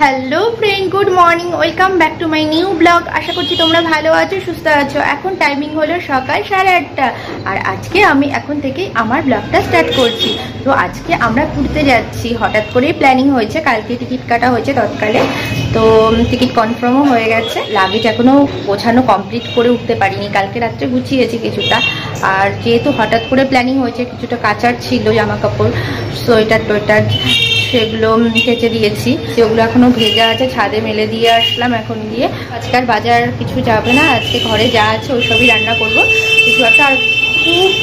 Hello friend good morning welcome back to my new blog আশা করছি তোমরা ভালো আছো, সুস্থ আছো। এখন টাইমিং হলো সকাল সাড়ে আটটা। আর আজকে আমি এখন থেকেই আমার ব্লগটা স্টার্ট করছি। তো আজকে আমরা ঘুরতে যাচ্ছি। হঠাৎ করেই প্ল্যানিং হয়েছে। কালকে টিকিট কাটা হয়েছে তৎকালে। তো টিকিট কনফার্মও হয়ে গেছে। লাগেজ এখনও গোছানো কমপ্লিট করে উঠতে পারিনি। কালকে রাত্রে গুছিয়েছি কিছুটা। আর যেহেতু হঠাৎ করে প্ল্যানিং হয়েছে, কিছুটা কাচার ছিল জামা কাপড়, সোয়েটার টোয়েটার, সেগুলো কেচে দিয়েছি। যেগুলো এখনও ভেজা আছে, ছাদে মেলে দিয়ে আসলাম এখন গিয়ে। আজকাল বাজার কিছু যাবে না, আজকে ঘরে যা আছে ওইসবই রান্না করব। কিছু একটা আর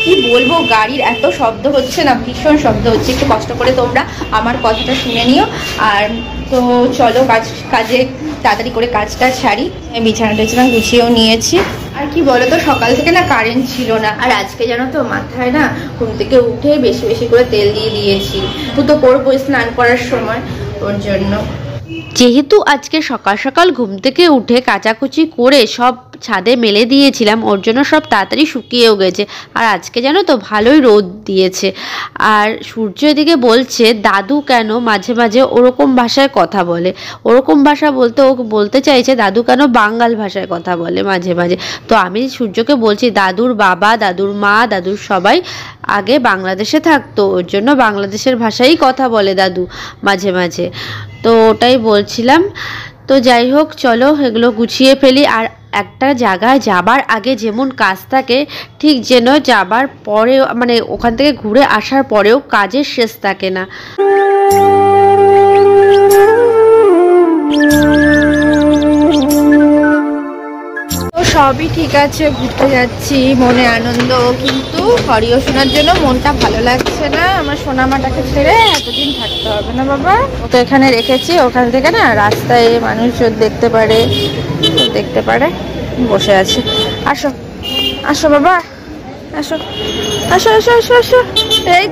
কি বলব, গাড়ির এত শব্দ হচ্ছে না, ভীষণ শব্দ হচ্ছে। একটু কষ্ট করে তোমরা আমার কথাটা শুনে নিও। আর তো চলো কাজ, কাজে তাড়াতাড়ি করে কাজটা ছাড়ি বিছানা টিছানা গুছিয়েও নিয়েছি। কি বলতো, সকাল থেকে না কারেন্ট ছিল না। আর আজকে জানো তো, মাথায় না ঘুম থেকে উঠে বেশি বেশি করে তেল দিয়ে দিয়েছি। তো করব স্নান করার সময়, ওর জন্য। যেহেতু আজকে সকাল সকাল ঘুম থেকে উঠে কাচাকুচি করে সব ছাদে মেলে দিয়েছিলাম, ওর জন্য সব তাড়াতাড়ি শুকিয়েও গেছে। আর আজকে জানো তো ভালোই রোদ দিয়েছে। আর সূর্য এদিকে বলছে, দাদু কেন মাঝে মাঝে ওরকম ভাষায় কথা বলে? ওরকম ভাষা বলতে ও বলতে চাইছে, দাদু কেন বাঙ্গাল ভাষায় কথা বলে মাঝে মাঝে? তো আমি সূর্যকে বলছি, দাদুর বাবা, দাদুর মা, দাদুর সবাই আগে বাংলাদেশে থাকতো, ওর জন্য বাংলাদেশের ভাষাই কথা বলে দাদু মাঝে মাঝে। তো ওটাই বলছিলাম। তো যাই হোক, চলো এগুলো গুছিয়ে ফেলি। আর একটা জায়গায় যাবার আগে যেমন কাজ থাকে, ঠিক যেন যাবার পরে মানে ওখান থেকে ঘুরে আসার পরেও কাজের শেষ থাকে না। সবই ঠিক আছে, ঘুরতে যাচ্ছি, মনে আনন্দ, কিন্তু হরিও শোনার জন্য মনটা ভালো লাগছে না, আমার সোনামাটাকে ছেড়ে এতদিন থাকতে হবে না বাবা। তো এখানে রেখেছি, ওখান থেকে না রাস্তায় মানুষজন দেখতে পারে দেখতে পারে। বসে আছে। আসো। আসো বাবা। আসো। আসো আসো আসো আসো। এই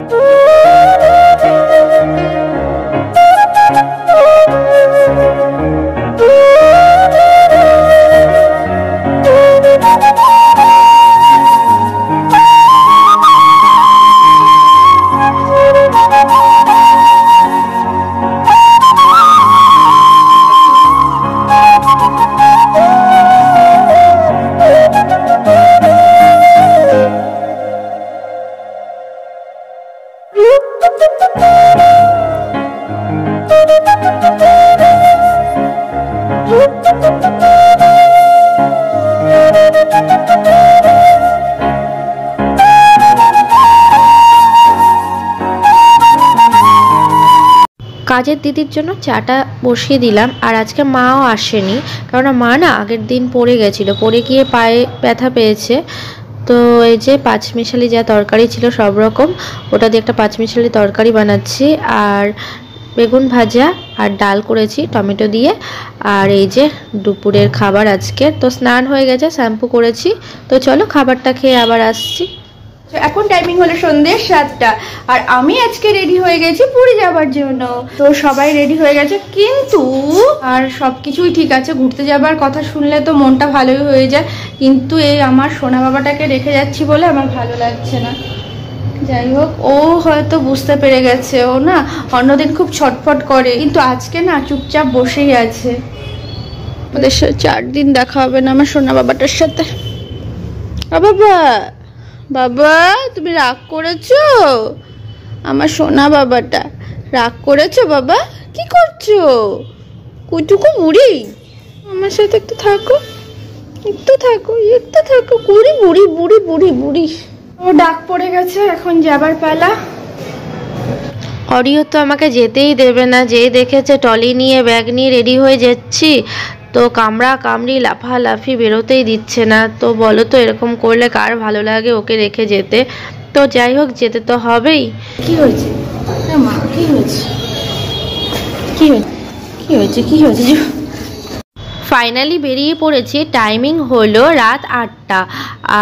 কাজের দিদির জন্য চাটা বসিয়ে দিলাম, আর আজকে মাও আসেনি। কেননা মা না আগের দিন পড়ে গেছিল, পড়ে গিয়ে পায়ে ব্যথা পেয়েছে। তো এই যে পাঁচমিশালি যা তরকারি ছিল সব রকম, ওটা দিয়ে একটা পাঁচমিশালি তরকারি বানাচ্ছি, আর বেগুন ভাজা, আর ডাল করেছি, টমেটো দিয়ে। আর এই যে দুপুরের খাবার আজকে, তো স্নান হয়ে গেছে, শ্যাম্পু করেছি। তো চলো খাবারটা খেয়ে আবার আসছি। এখন টাইমিং হলো সন্ধ্যে সাতটা। আর আমি আজকে রেডি হয়ে গেছি পুরী যাবার জন্য। তো সবাই রেডি হয়ে গেছে, কিন্তু আর সব কিছুই ঠিক আছে, ঘুরতে যাবার কথা শুনলে তো মনটা ভালোই হয়ে যায়। কিন্তু এই আমার সোনা বাবাটাকে রেখে যাচ্ছি বলে আমার ভালো লাগছে না। যাই হোক, ও হয়তো বুঝতে পেরে গেছে, ও না অন্যদিন খুব ছটফট করে। কিন্তু আজকে না চুপচাপ বসেই আছে। সাথে চার দিন দেখা হবে না আমার সোনা বাবাটার সাথে। বাবা! বাবা তুমি রাগ করেছ? আমার সোনা বাবাটা। রাগ করেছ বাবা? কি করছ? কুটুকু বুড়ি আমার সাথে একটু থাকো। একটু থাকো একটু থাকো। বুড়ি বুড়ি বুড়ি বুড়ি বুড়ি। ও ডাক পড়ে গেছে এখন যাবার পালা। অরিও তো আমাকে যেতেই দেবে না। যেই দেখেছে টলি নিয়ে ব্যাগ নিয়ে রেডি হয়ে যাচ্ছি। তো কামড়া কামড়ি, লাফালাফি বেরোতেই দিচ্ছে না। তো বলো তো, এরকম করলে কার ভালো লাগে ওকে রেখে যেতে? তো যাই হোক, যেতে তো হবেই। কি হয়েছে? মা, কি হয়েছে? কি হয়েছে? কি হয়েছে? কি হয়েছে? ফাইনালি বেরিয়ে পড়েছি। টাইমিং হলো রাত আটটা।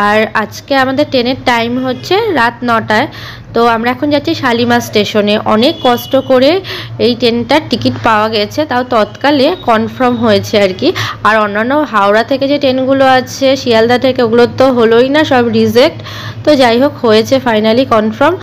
আর আজকে আমাদের ট্রেনের টাইম হচ্ছে রাত নটায়। তো আমরা এখন যাচ্ছি শালিমা স্টেশনে। অনেক কষ্ট করে এই ট্রেনটার টিকিট পাওয়া গেছে। তাও তৎকালে কনফার্ম হয়েছে আর কি। আর অন্যান্য হাওড়া থেকে যে ট্রেনগুলো আছে, শিয়ালদা থেকে, ওগুলো তো হলোই না সব রিজেক্ট তো যাই হোক, হয়েছে ফাইনালি কনফার্ম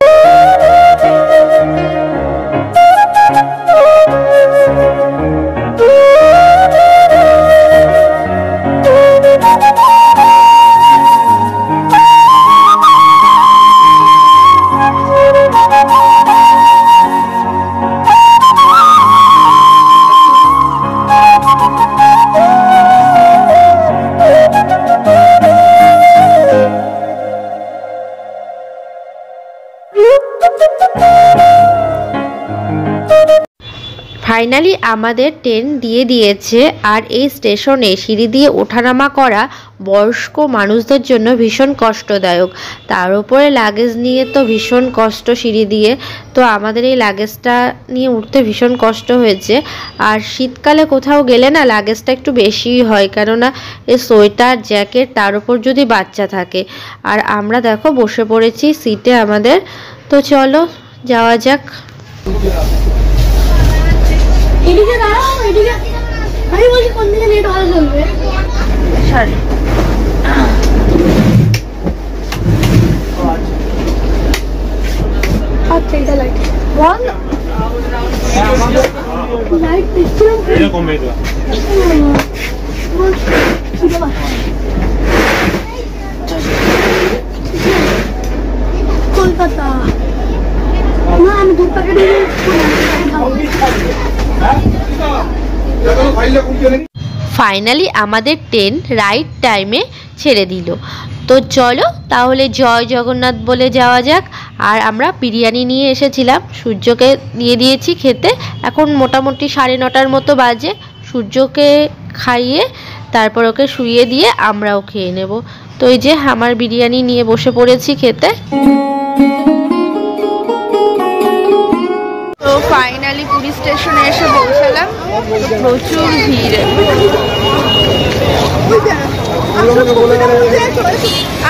ফাইনালি আমাদের ট্রেন দিয়ে দিয়েছে আর এই স্টেশনে সিঁড়ি দিয়ে ওঠানামা করা বয়স্ক মানুষদের জন্য ভীষণ কষ্টদায়ক। তার উপরে লাগেজ নিয়ে তো ভীষণ কষ্ট সিঁড়ি দিয়ে। তো আমাদের এই লাগেজটা নিয়ে উঠতে ভীষণ কষ্ট হয়েছে। আর শীতকালে কোথাও গেলে না লাগেজটা একটু বেশিই হয়। কেননা এ সোয়েটার, জ্যাকেট তার উপর যদি বাচ্চা থাকে। আর আমরা দেখো বসে পড়েছি সিটে আমাদের। তো চলো যাওয়া যাক। এদিকে দাঁড়াও এদিকে। আমি বলছি কোন দিকে নেট ভালো চলবে? সরি আচ্ছা এটা লাইট ওয়ান লাইট দেখছিলাম। এরকম মেঘলা কলকাতা না আমি দু প্যাকেট ফাইনালি আমাদের ট্রেন রাইট টাইমে ছেড়ে দিল। তো চলো, তাহলে জয় জগন্নাথ বলে যাওয়া যাক। আর আমরা বিরিয়ানি নিয়ে এসেছিলাম। সূর্যকে দিয়ে দিয়েছি খেতে। এখন মোটামুটি সাড়ে নটার মতো বাজে। সূর্যকে খাইয়ে, তারপর ওকে শুইয়ে দিয়ে আমরাও খেয়ে নেব। তো এই যে, আমার বিরিয়ানি নিয়ে বসে পড়েছি খেতে। প্রচুর ভিড়।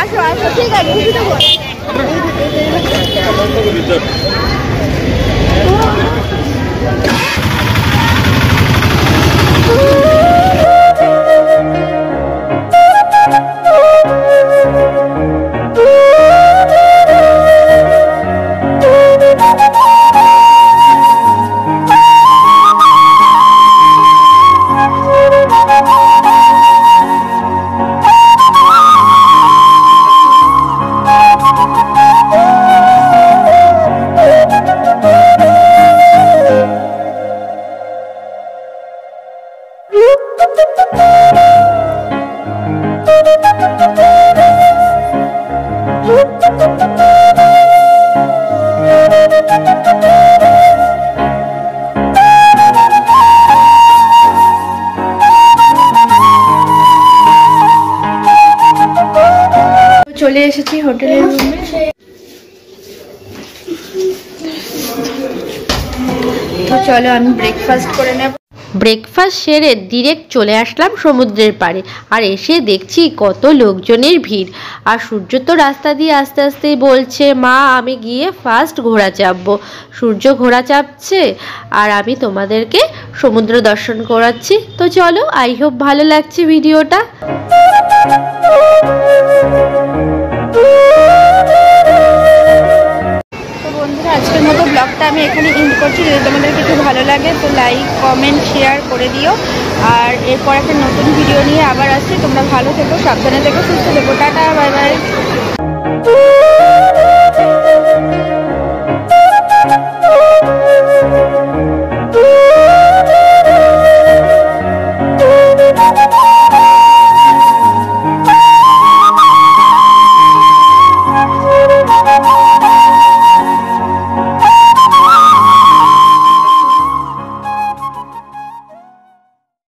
আসো আসো ঠিক আছে চলে এসেছি হোটেলের রুমে তো চলো আমি ব্রেকফাস্ট করে নেব। ব্রেকফাস্ট সেরে ডিরেক্ট চলে আসলাম সমুদ্রের পাড়ে, আর এসে দেখছি কত লোকজনের ভিড়। আর সূর্য তো রাস্তা দিয়ে আস্তে আস্তেই বলছে, মা, আমি গিয়ে ফার্স্ট ঘোড়া চাপবো। সূর্য ঘোড়া চাপছে, আর আমি তোমাদেরকে সমুদ্র দর্শন করাচ্ছি। তো চলো আই হোপ ভালো লাগছে ভিডিওটা। তো বন্ধুরা, আজকের মতো ব্লগটা আমি এখানে ইন্ড করছি। যদি তোমাদের কিছু ভালো লাগে, তো লাইক কমেন্ট শেয়ার করে দিও। আর এরপর একটা নতুন ভিডিও নিয়ে আবার আসছি। তোমরা ভালো থেকো, সাবধানে থেকো, সুস্থ থেকো। Tata bye bye